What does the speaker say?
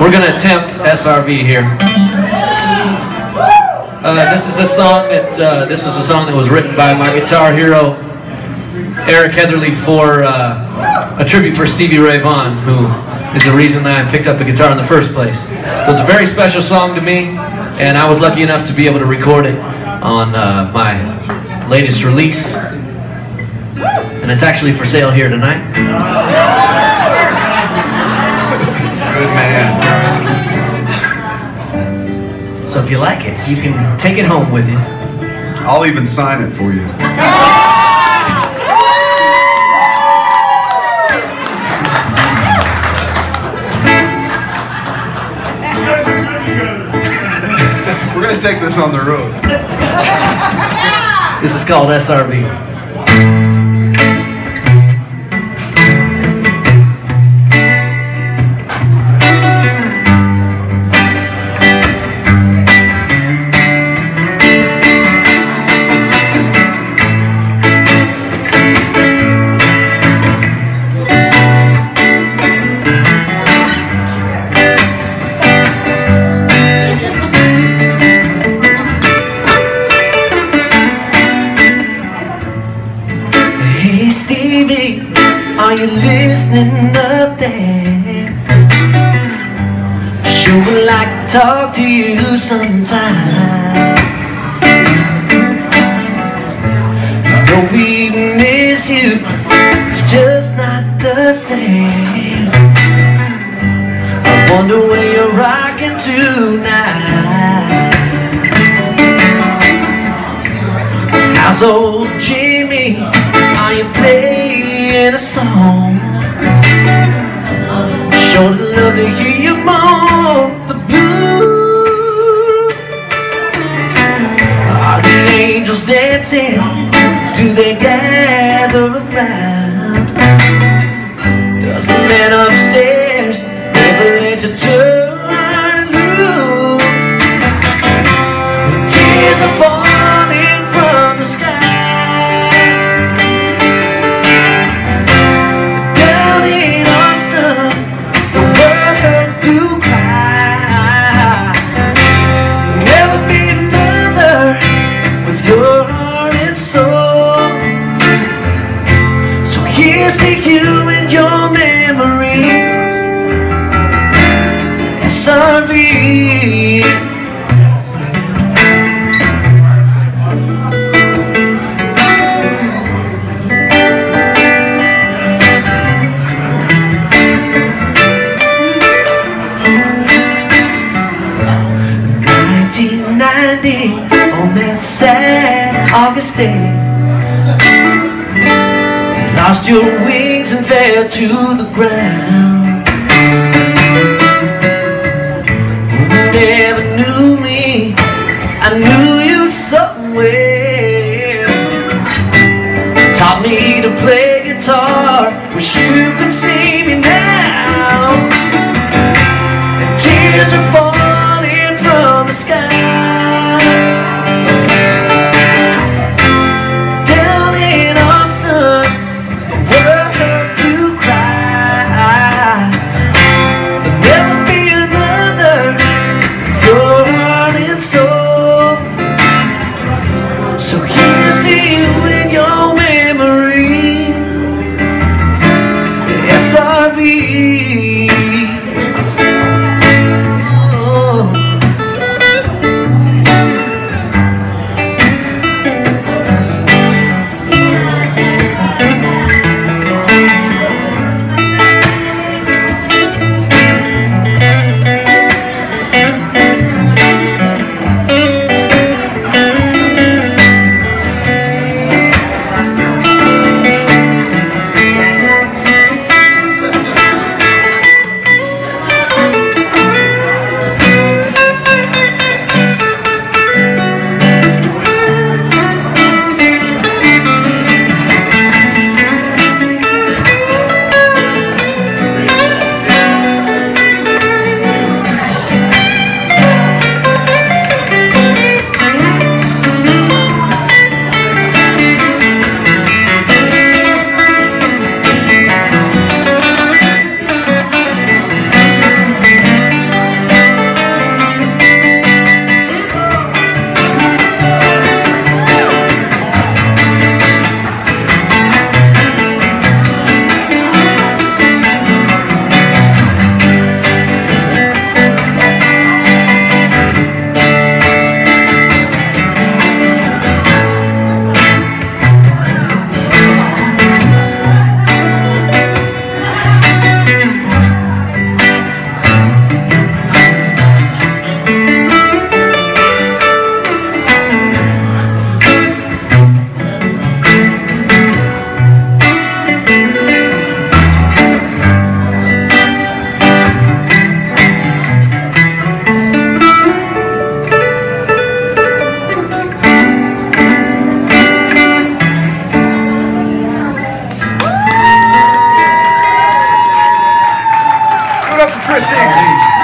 We're gonna attempt SRV here. Uh, this is a song that uh, this is a song that was written by my guitar hero Eric Heatherly for uh, a tribute for Stevie Ray Vaughan, who is the reason that I picked up the guitar in the first place. So it's a very special song to me, and I was lucky enough to be able to record it on uh, my latest release, and it's actually for sale here tonight. If you like it, you can take it home with you. I'll even sign it for you. We're gonna take this on the road. This is called SRV. You listening up there? Sure would like to talk to you sometime. Though we miss you, it's just not the same. I wonder where you're rocking tonight. How's old Jimmy? Are you playing a song? To hear you moan the blues. Are the angels dancing? Do they gather around? Here's to you and your memory. SRV Nineteen ninety on that sad August day lost your wings and fell to the ground mercy.